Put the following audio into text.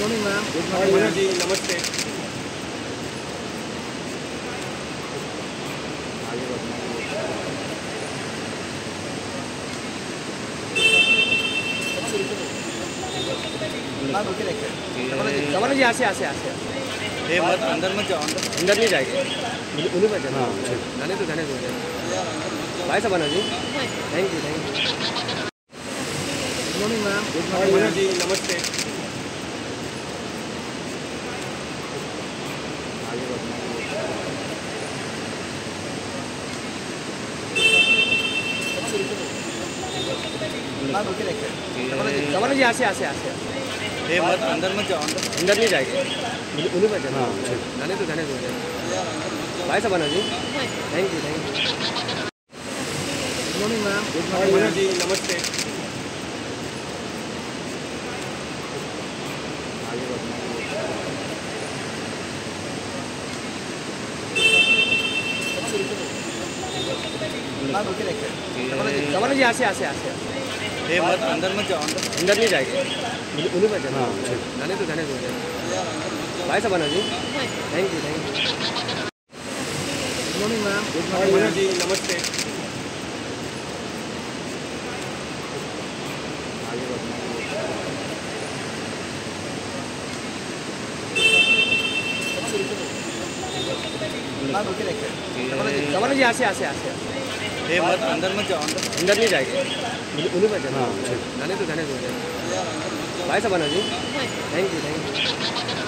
Morning ma'am good morning जी नमस्ते जी आसे आसे आसे। ये मत अंदर मत जाओ अंदर। नहीं जाएँगे। उन्हीं पर जाना। हाँ, जाने तो जाने दो भाई साहब जी। Thank you thank you good morning ma'am good morning जी नमस्ते कमल जी ऐसे ऐसे ऐसे ए मत अंदर मत जाओ अंदर अंदर नहीं जाएँगे उन्हीं पर जाना जाने तो जाने दो भाई साहब जी thank you thank you good morning ma'am good morning जी नमस्ते कमल जी ऐसे ऐसे ऐसे ए मत अंदर मत जाओ अंदर। नहीं जाएँगे। उन्हीं पर जाना। जाने तो जाने दो भाई साहब जी thank you thank you good morning ma'am good morning जी नमस्ते। कमल जी मत। अंदर मत जाओ अंदर। अंदर नहीं जाएँगे। उन्हीं पर जाना। जाने तो जाने दो। भाई साहब जी। Thank you thank you